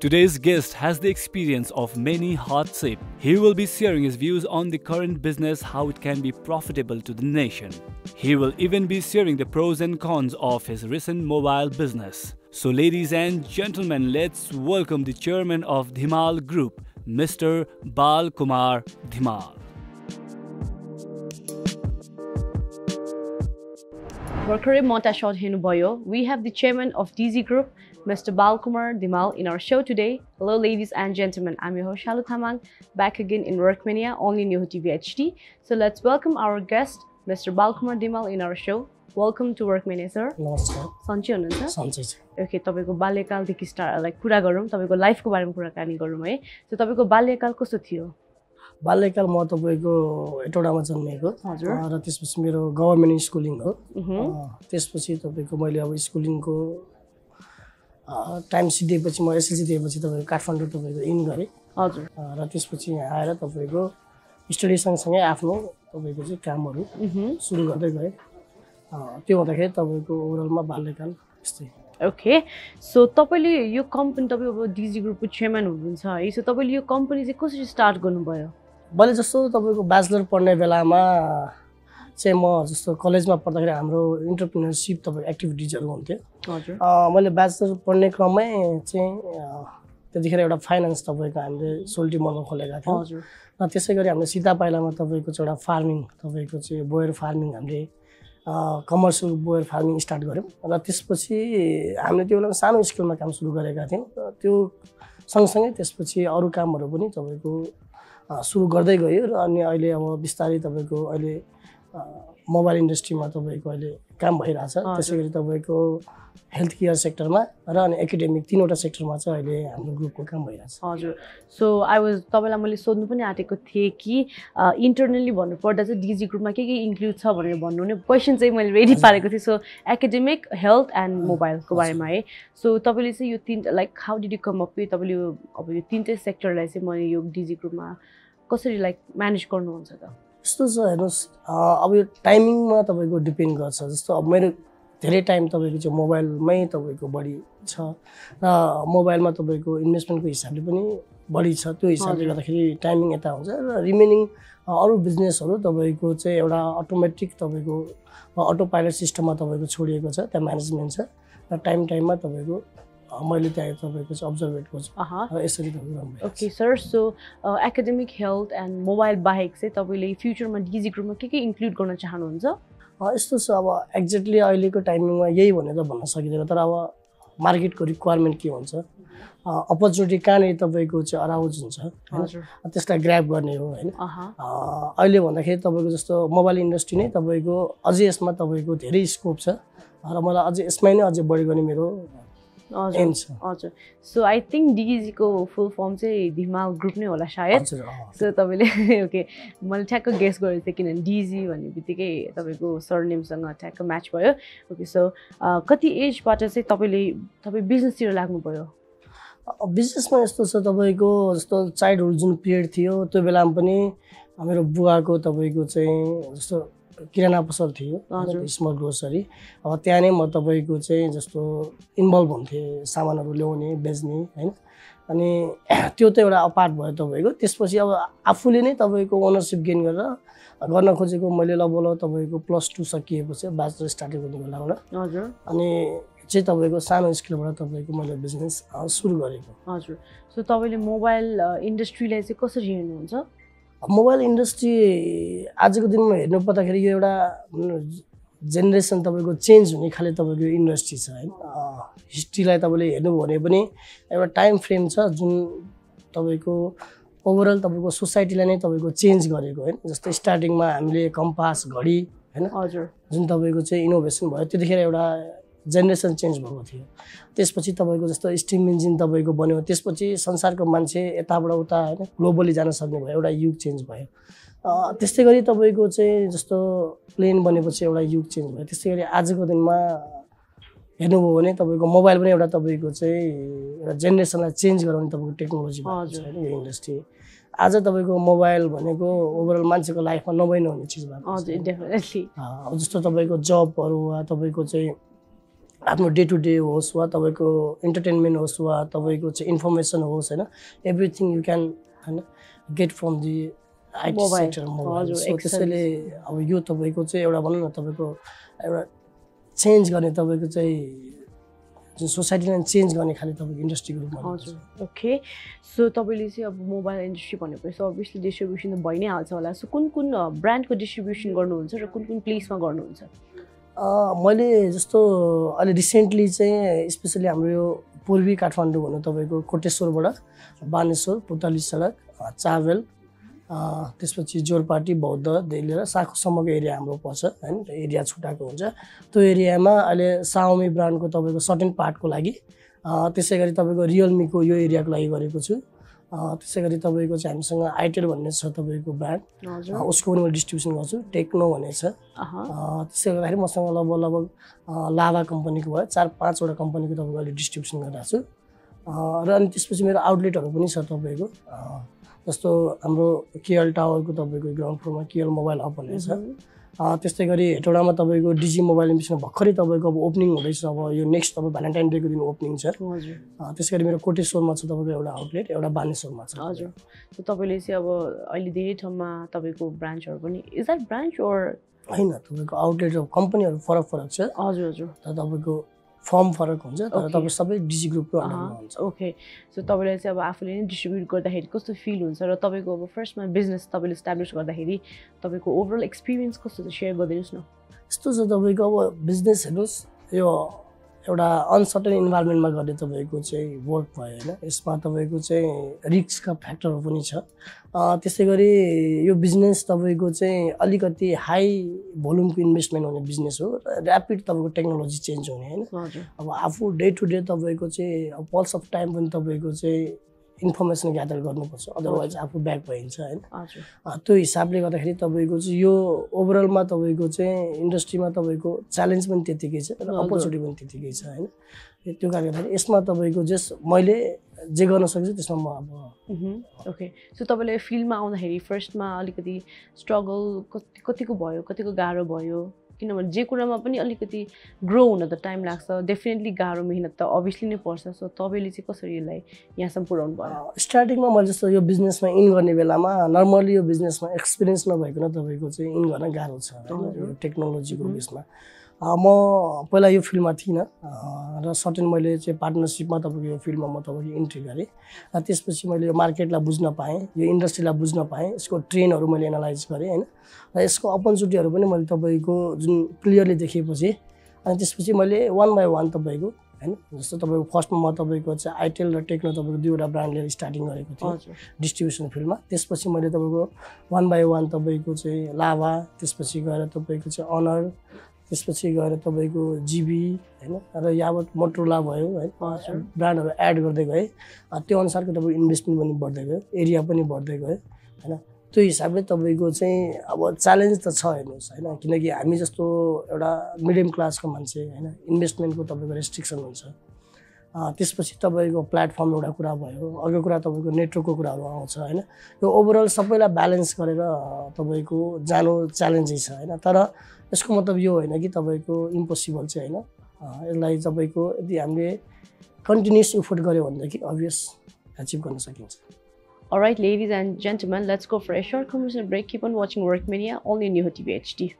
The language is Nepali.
Today's guest has the experience of many hardships. He will be sharing his views on the current business, how it can be profitable to the nation. He will even be sharing the pros and cons of his recent mobile business. So, ladies and gentlemen, let's welcome the chairman of Dhimal Group, Mr. Bal Kumar Dhimal. भर्खरै मोटा सर्ट हेर्नुभयो we have the chairman of DG group Dimal in our show today. Hello, ladies and gentlemen. I'm your host, Shalu Thamang, back again in Workmania, only in Yoho TV HD. So let's welcome our guest, Mr. Balkumar Dimal in our show. Welcome to workmen sir सन्चै हुनुहुन्छ ओके तपाईँको बाल्यकालदेखि स्टार्ट लाइक कुरा गरौँ तपाईँको लाइफको बारेमा कुराकानी गरौँ है सो तपाईँको बाल्यकाल कस्तो थियो बाल्यकाल म तपाईँको एटोडामा जन्मिएको र त्यसपछि मेरो गभर्मेन्ट स्कुलिङ हो। त्यसपछि तपाईँको मैले अब स्कुलिङको टाइम सिद्धिएपछि म एसएलसी दिएपछि तपाईँको काठमाडौँ तपाईँको इन गरेँ। हजुर। र त्यसपछि यहाँ आएर तपाईँको स्टडी सँगसँगै आफ्नो तपाईँको चाहिँ कामहरू सुरु गर्दै गएँ त्यो हुँदाखेरि तपाईँको ओभरअलमा बाल्यकाल यस्तै। ओके। सो तपाईँले यो कम्पनी तपाईँ अब डिजी ग्रुपको चेयरम्यान हुनुहुन्छ है। सो तपाईँले यो कम्पनी चाहिँ कसरी स्टार्ट गर्नुभयो? मैले जस्तो तपाईँको ब्याचलर पढ्ने बेलामा चाहिँ म जस्तो कलेजमा पढ्दाखेरि हाम्रो इन्टरप्रिनरसिप तपाईँको एक्टिभिटिजहरू हुन्थ्यो मैले ब्याचलर पढ्ने क्रममै चाहिँ त्यतिखेर एउटा फाइनेन्स तपाईँको हामीले सोल्टी मलमा खोलेका थियौँ। र त्यसै गरी हामीले सीता पाइलामा तपाईँको चाहिँ एउटा फार्मिङ तपाईँको चाहिँ बोयर फार्मिङ हामीले कमर्सियल बोयर फार्मिङ स्टार्ट गऱ्यौँ। र त्यसपछि हामीले त्यो बेलामा सानो स्केलमा काम सुरु गरेका थियौँ। त्यो सँगसँगै त्यसपछि अरू कामहरू पनि तपाईँको सुरु गर्दै गयो र अनि अहिले अब बिस्तारै तपाईँको अहिले मोबाइल इन्डस्ट्रीमा तपाईँको अहिले काम भइरहेछ। त्यसै गरी तपाईँको हेल्थ केयर सेक्टरमा र अनि एकाडेमिक तिनवटा सेक्टरमा चाहिँ अहिले हाम्रो ग्रुपको काम भइरहेछ। हजुर। सो आई वाज तपाईँलाई मैले सोध्नु पनि आँटेको थिएँ कि इन्टरनली भन्नुपर्दा चाहिँ डिजी ग्रुपमा के के इन्क्लुड छ भनेर भन्नु नै क्वेसन चाहिँ मैले रेडी पारेको थिएँ। सो एकाडेमिक हेल्थ एन्ड मोबाइलको बारेमा है। सो तपाईँले चाहिँ यो तिन like how did you come up with तपाईँले यो अब यो तिनटै सेक्टरलाई चाहिँ मैले यो डिजी ग्रुपमा कसरी लाइक म्यानेज गर्नुहुन्छ त? यस्तो छ हेर्नुहोस्। अब यो टाइमिङमा तपाईँको डिपेन्ड गर्छ। जस्तो अब मेरो धेरै टाइम तपाईँको चाहिँ मोबाइलमै तपाईँको बढी छ र मोबाइलमा तपाईँको इन्भेस्टमेन्टको हिसाबले पनि बढी छ। त्यो हिसाबले। गर्दाखेरि टाइमिङ यता हुन्छ र रिमेनिङ अरू बिजनेसहरू तपाईँको चाहिँ एउटा अटोमेटिक तपाईँको अटो पाइलट सिस्टममा तपाईँको छोडिएको छ त्यहाँ म्यानेजमेन्ट छ र टाइम टाइममा तपाईँको मैले त्यहाँ तपाईँको चाहिँ अब्जर्भेट गर्छु यसरी okay sir so academic health and mobile बाहेक चाहिँ तपाईँले फ्युचरमा डिजी ग्रुपमा के के इन्क्लुड गर्न चाहनुहुन्छ? यस्तो छ अब एक्ज्याक्टली अहिलेको टाइमिङमा यही भनेर भन्न सकिँदैन तर अब मार्केटको रिक्वायरमेन्ट के हुन्छ? अपर्च्युनिटी कहाँनिर तपाईँको चाहिँ अराउज हुन्छ होइन? त्यसलाई ग्राप गर्ने हो होइन? अहिले भन्दाखेरि तपाईँको जस्तो मोबाइल इन्डस्ट्री नै तपाईँको अझै यसमा तपाईँको धेरै स्कोप छ र मलाई अझै यसमै नै अझै बढी गर्ने मेरो हजुर सो आई थिङ्क डिजीको फुल फर्म चाहिँ धिमाल ग्रुप नै होला सायद। सो तपाईँले ओके मैले ठ्याक्क गेस गरेको थिएँ किनभने डिजी भन्ने बित्तिकै तपाईँको सरनेमसँग ठ्याक्क म्याच भयो। ओके सो कति एजबाट चाहिँ तपाईँले तपाईँ बिजनेसतिर लाग्नुभयो? बिजनेसमा यस्तो छ तपाईँको जस्तो चाइल्डहुड जुन पिरियड थियो त्यो बेलामा पनि मेरो बुवाको तपाईँको चाहिँ जस्तो किराना पसल थियो। स्मल ग्रोसरी अब त्यहाँ नै म तपाईँको चाहिँ जस्तो इन्भल्भ हुन्थेँ सामानहरू ल्याउने बेच्ने होइन? अनि त्यो त एउटा अपार्ट भयो तपाईँको। त्यसपछि अब आफूले नै तपाईँको ओनरसिप गेन गरेर गर्न खोजेको मैले ल बोल तपाईँको प्लस टू सकिएपछि ब्याचलर स्टार्ट गर्ने बेलाबाट हजुर। अनि चाहिँ तपाईँको सानो स्केलबाट तपाईँको मैले बिजनेस सुरु गरेको। हजुर। सो तपाईँले मोबाइल इन्डस्ट्रीलाई चाहिँ कसरी हेर्नुहुन्छ? मोबाइल इन्डस्ट्री आजको दिनमा हेर्नु पर्दाखेरि यो एउटा जेनेरेसन तपाईँको चेन्ज हुने खाले तपाईँको इन्डस्ट्री छ होइन हिस्ट्रीलाई तपाईँले हेर्नुभयो भने पनि एउटा टाइम फ्रेम छ जुन तपाईँको ओभरअल तपाईँको सोसाइटीलाई नै तपाईँको चेन्ज गरेको होइन जस्तो स्टार्टिङमा हामीले कम्पास घडी होइन। हजुर। जुन तपाईँको चाहिँ इनोभेसन भयो त्यतिखेर एउटा जेनेरेसन चेन्ज भएको थियो। त्यसपछि तपाईँको जस्तो स्टिम इन्जिन तपाईँको बन्यो त्यसपछि संसारको मान्छे यताबाट उता होइन ग्लोबली जान सक्ने भयो एउटा युग चेन्ज भयो। त्यस्तै गरी तपाईँको चाहिँ जस्तो प्लेन बनेपछि एउटा युग चेन्ज भयो। त्यस्तै गरी आजको दिनमा हेर्नुभयो भने तपाईँको मोबाइल पनि एउटा तपाईँको चाहिँ एउटा जेनेरेसनलाई चेन्ज गराउने तपाईँको टेक्नोलोजी। होइन यो इन्डस्ट्री। आज तपाईँको मोबाइल भनेको ओभरअल मान्छेको लाइफमा नभई नहुने चिज भएको जस्तो तपाईँको जबहरू वा तपाईँको चाहिँ आफ्नो डे टु डे होस् वा तपाईँको इन्टरटेनमेन्ट होस् वा तपाईँको चाहिँ इन्फर्मेसन होस् होइन? एभ्रिथिङ यु क्यान होइन get from the IT. Sector mobile so. त्यसैले अब यो तपाईँको चाहिँ एउटा भनौँ न तपाईँको एउटा चेन्ज गर्ने तपाईँको चाहिँ जुन सोसाइटीलाई चेन्ज गर्ने खालि तपाईँको इन्डस्ट्रीको रूपमा हजुर ओके सो तपाईँले चाहिँ अब मोबाइल इन्डस्ट्री भनेपछि अभियसली डिस्ट्रिब्युसन त भइ नै हाल्छ होला। सो कुन कुन ब्रान्डको डिस्ट्रिब्युसन गर्नुहुन्छ र कुन कुन प्लेसमा गर्नुहुन्छ? मैले जस्तो अहिले रिसेन्टली चाहिँ स्पेसली हाम्रो यो पूर्वी काठमाडौँ भनौँ तपाईँको कोटेश्वरबाट बानेश्वर पुतली सडक चावेल त्यसपछि जोरपाटी बौद्ध देखि लिएर साखुसम्मको एरिया हाम्रो पर्छ होइन? एरिया छुट्टाएको हुन्छ। त्यो एरियामा अहिले साओमी ब्रान्डको तपाईँको सर्टेन पार्टको लागि त्यसै गरी तपाईँको रियलमीको यो एरियाको लागि गरेको छु। त्यसै गरी तपाईँको चाहिँ हामीसँग आइटेल भन्ने छ तपाईँको ब्रान्ड। उसको पनि मैले डिस्ट्रिब्युसन गर्छु टेक्नो भन्ने छ। त्यसले गर्दाखेरि मसँग लगभग लगभग लाभा कम्पनीको भयो चार पाँचवटा कम्पनीको तपाईँको अहिले डिस्ट्रिब्युसन गरिरहेको छु। र अनि त्यसपछि मेरो आउटलेटहरू पनि छ तपाईँको। जस्तो हाम्रो केएल टावरको तपाईँको ग्राउन्ड फ्लोरमा केएल मोबाइल हब भन्ने छ। त्यस्तै गरी हेटौडामा तपाईँको डिजी मोबाइल इन्भेस्टमा भर्खरै तपाईँको अब ओपनिङ हुँदैछ अब यो नेक्स्ट अब भ्यालेन्टाइन डेको दिन ओपनिङ छ। हजुर। त्यसै गरी मेरो कोटेश्वरमा छ तपाईँको एउटा आउटलेट एउटा बानेश्वरमा छ। हजुर। तपाईँले चाहिँ अब अहिले धेरै ठाउँमा तपाईँको ब्रान्चहरू पनि इज द्याट ब्रान्च ओर होइन तपाईँको आउटलेट कम्पनीहरू फरक फरक छ। हजुर हजुर। तपाईँको फर्म फरक हुन्छ तर. तपाईँ सबै डिजी ग्रुपको हुन्छ। ओके। सो तपाईँलाई चाहिँ अब आफूले नै डिस्ट्रिब्युट गर्दाखेरि कस्तो फिल हुन्छ र तपाईँको अब फर्स्टमा बिजनेस तपाईँले इस्टाब्लिस गर्दाखेरि तपाईँको ओभरअल एक्सपिरियन्स कस्तो छ? सेयर गरिदिनुहोस् न। यस्तो छ तपाईँको अब बिजनेस हेर्नुहोस् यो एउटा अनसर्टेन इन्भाइरोमेन्टमा गर्ने तपाईँको चाहिँ वर्क भयो होइन। यसमा तपाईँको चाहिँ रिस्कका फ्याक्टरहरू पनि छ। त्यसै गरी यो बिजनेस तपाईँको चाहिँ अलिकति हाई भोल्युमको इन्भेस्टमेन्ट हुने बिजनेस हो ऱ्यापिड तपाईँको टेक्नोलोजी चेन्ज हुने होइन। अब आफू डे टु डे तपाईँको चाहिँ पल्स अफ टाइम पनि तपाईँको चाहिँ इन्फर्मेसन ग्यादर गर्नुपर्छ अदरवाइज आफू ब्याक भइन्छ होइन। त्यो हिसाबले गर्दाखेरि तपाईँको चाहिँ यो ओभरअलमा तपाईँको चाहिँ इन्डस्ट्रीमा तपाईँको च्यालेन्ज पनि त्यत्तिकै छ र। अपर्च्युनिटी पनि त्यत्तिकै छ होइन। त्यो कारणले गर्दाखेरि यसमा तपाईँको जस मैले जे गर्न सक्छु त्यसमा म अब ओके सो तपाईँले फिल्डमा आउँदाखेरि फर्स्टमा अलिकति स्ट्रगल कति कतिको भयो कतिको गाह्रो भयो? किनभने जे कुरामा पनि अलिकति ग्रो हुन त टाइम लाग्छ। डेफिनेटली गाह्रो मिहिनेत त अभियसली नै पर्छ। सो तपाईँले चाहिँ कसरी यसलाई यहाँसम्म पुऱ्याउनु भयो? स्टार्टिङमा मैले जस्तो यो बिजनेसमा इन गर्ने बेलामा नर्मली यो बिजनेसमा एक्सपिरियन्स नभइकन तपाईँको चाहिँ इन गर्न गाह्रो छ। टेक्नोलोजीको। बिचमा। म पहिला यो फिल्डमा थिइनँ। र सर्टेन मैले चाहिँ पार्टनरसिपमा तपाईँको यो फिल्डमा म तपाईँको इन्ट्री गरेँ। र त्यसपछि मैले यो मार्केटलाई बुझ्न पाएँ यो इन्डस्ट्रीलाई बुझ्न पाएँ यसको ट्रेनहरू मैले एनालाइज गरेँ होइन। र यसको अपर्च्युनिटीहरू पनि मैले तपाईँको जुन क्लियरली देखेपछि अनि त्यसपछि मैले वान बाई वान तपाईँको होइन जस्तो तपाईँको फर्स्टमा म तपाईँको चाहिँ आइटेल र टेक्नो तपाईँको दुईवटा ब्रान्ड लिएर स्टार्टिङ गरेको थिएँ डिस्ट्रिब्युसन फिल्डमा। त्यसपछि मैले तपाईँको वान बाई वान तपाईँको चाहिँ लाभा त्यसपछि गएर तपाईँको चाहिँ अनर त्यसपछि गएर तपाईँको जिबी होइन? र यावत मोटरोला भयो होइन। ब्रान्डहरू एड गर्दै गएँ। त्यो अनुसारको तपाईँको इन्भेस्टमेन्ट पनि बढ्दै गयो एरिया पनि बढ्दै गयो होइन? त्यो हिसाबले तपाईँको चाहिँ अब च्यालेन्ज त छ हेर्नुहोस् होइन? किनकि हामी जस्तो एउटा मिडियम क्लासको मान्छे होइन? इन्भेस्टमेन्टको तपाईँको रेस्ट्रिक्सन हुन्छ। त्यसपछि तपाईँको प्लेटफर्म एउटा कुरा भयो अर्को कुरा तपाईँको नेटवर्कको कुराहरू आउँछ होइन? यो ओभरअल सबैलाई ब्यालेन्स गरेर तपाईँको जानु च्यालेन्जै छ होइन? तर यसको मतलब यो होइन कि तपाईँको इम्पोसिबल चाहिँ होइन यसलाई तपाईँको यदि हामीले कन्टिन्युस इफोर्ट गऱ्यो भनेदेखि अभियस एचिभ गर्न सकिन्छ All right, ladies and gentlemen, let's go for a short commercial break. Keep on watching Workmania only on New TV HD.